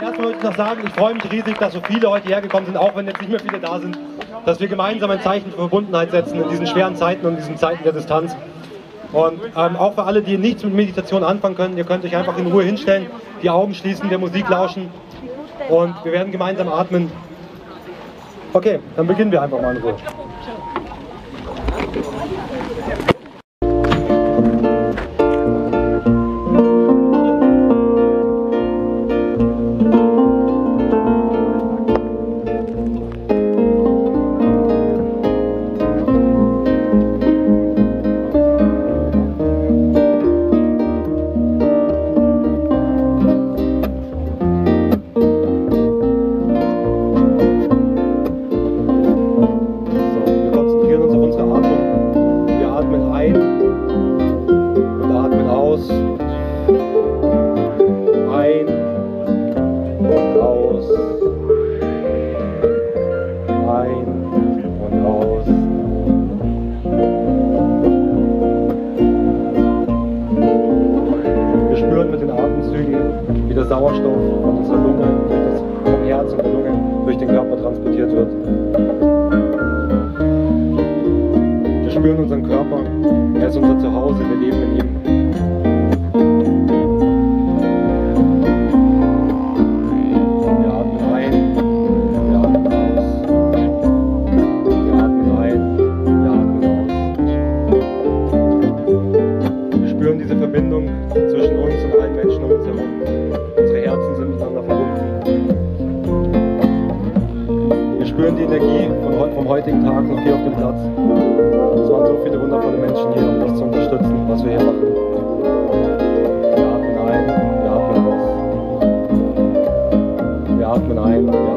erstmal möchte ich noch sagen, ich freue mich riesig, dass so viele heute hergekommen sind, auch wenn jetzt nicht mehr viele da sind, dass wir gemeinsam ein Zeichen für Verbundenheit setzen in diesen schweren Zeiten und in diesen Zeiten der Distanz. Und ähm, auch für alle, die nichts mit Meditation anfangen können, ihr könnt euch einfach in Ruhe hinstellen, die Augen schließen, der Musik lauschen und wir werden gemeinsam atmen. Okay, dann beginnen wir einfach mal in Ruhe. wie der Sauerstoff von unserer Lunge, vom Herz und der Lunge durch den Körper transportiert wird. Wir spüren unseren Körper, er ist unser Zuhause, wir leben in ihm. Energie vom, vom heutigen Tag noch hier auf dem Platz. Es waren so viele wundervolle Menschen hier, um das zu unterstützen, was wir hier machen. Wir atmen ein, wir atmen aus. Wir atmen ein, wir atmen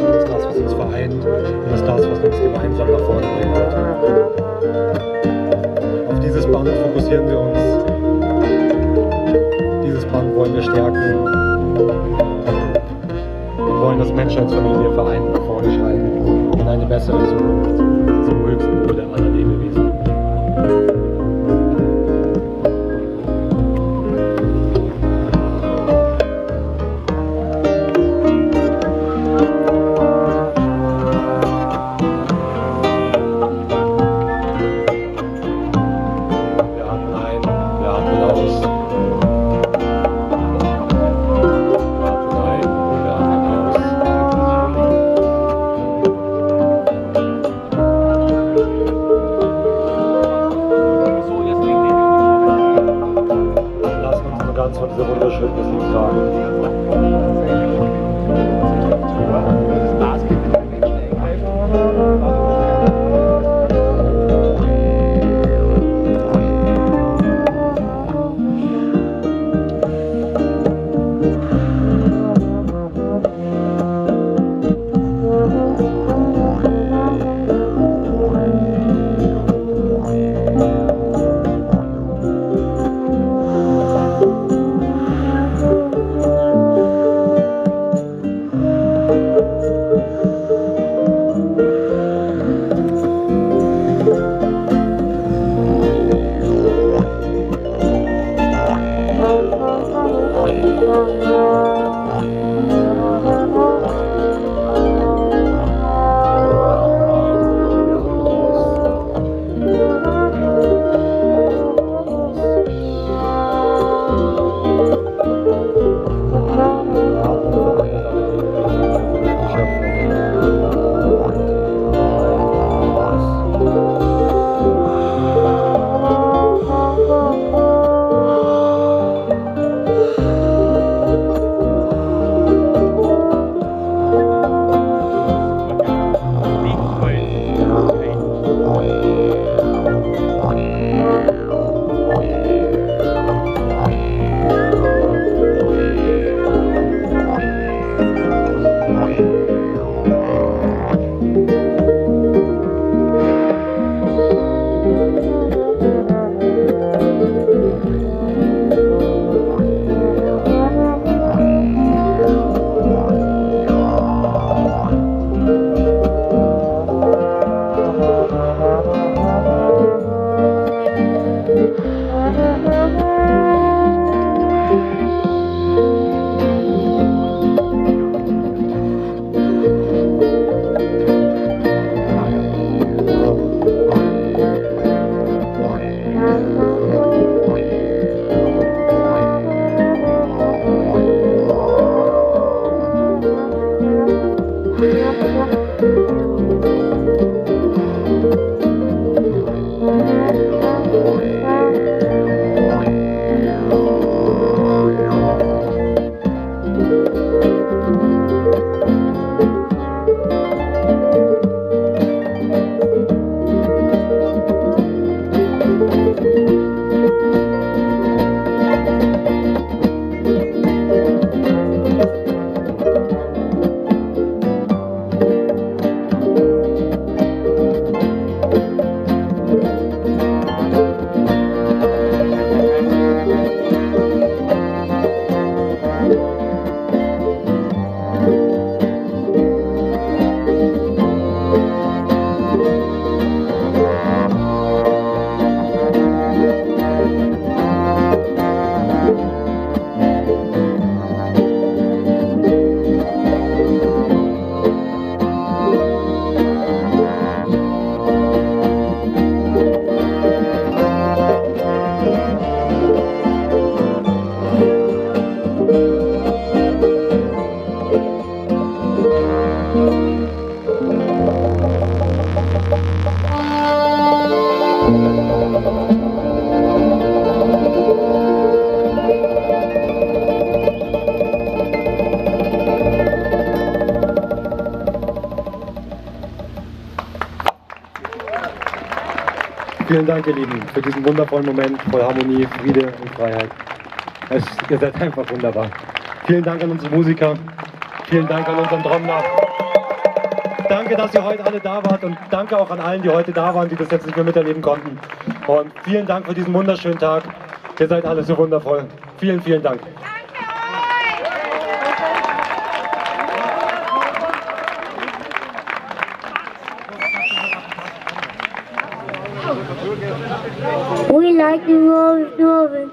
ist das, was uns vereint und ist das, was uns gemeinsam nach vorne bringen wird. Auf dieses Band fokussieren wir uns. Dieses Band wollen wir stärken. Wir wollen das Menschheitsfamilie nach vorne vorgeschreiten in eine bessere Zukunft zum höchsten Wohl der Alten. house. Vielen Dank, ihr Lieben, für diesen wundervollen Moment voll Harmonie, Friede und Freiheit. Es, ihr seid einfach wunderbar. Vielen Dank an unsere Musiker. Vielen Dank an unseren Trommler. Danke, dass ihr heute alle da wart und danke auch an allen, die heute da waren, die das jetzt nicht mehr miterleben konnten. Und vielen Dank für diesen wunderschönen Tag. Ihr seid alle so wundervoll. Vielen, vielen Dank. We like the North Northern.